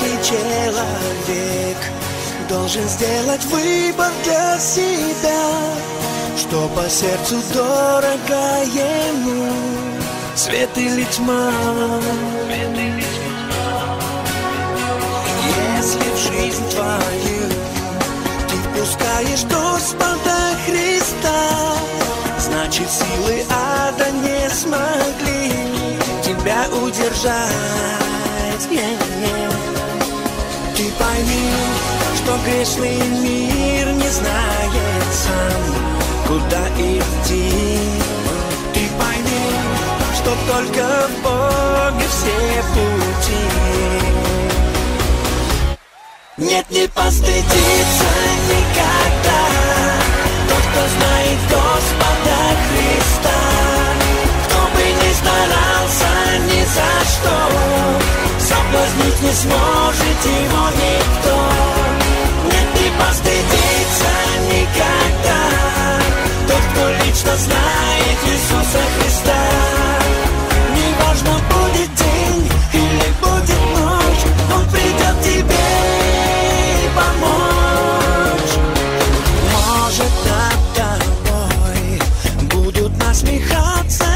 Каждый человек должен сделать выбор для себя, что по сердцу дорого ему, свет или тьма. Если в жизнь твою ты впускаешь Господа Христа, значит силы ада не смогли тебя удержать. Пойми, что грешный мир не знает сам, куда идти. Ты пойми, что только в Боге все пути. Нет, не постыдиться никогда Тот, кто знает Господа Христа Кто бы ни старался ни за что Соблазнить не сможет его никто Нет, не постыдиться никогда Тот, кто лично знает Иисуса Христа Неважно, будет день или будет ночь Он придет тебе помочь. Может, над тобой будут насмехаться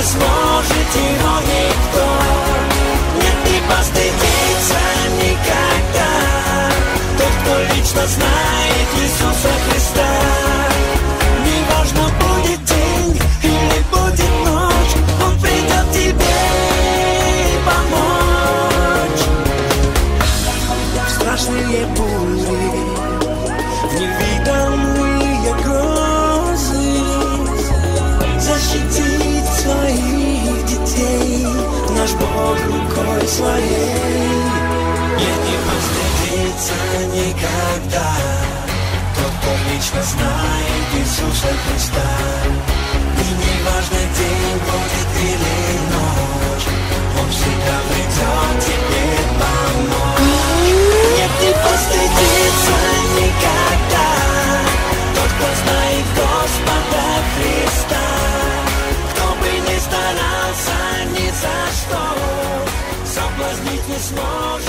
не сможет его никто Нет, не постыдиться никогда. Тот, кто лично знает Иисуса Христа Неважно, будет день или будет ночь Он придет тебе помочь. Страшные бури своей. Нет, не постыдиться никогда. Тот, кто лично знает Иисуса Христа Соблазнить не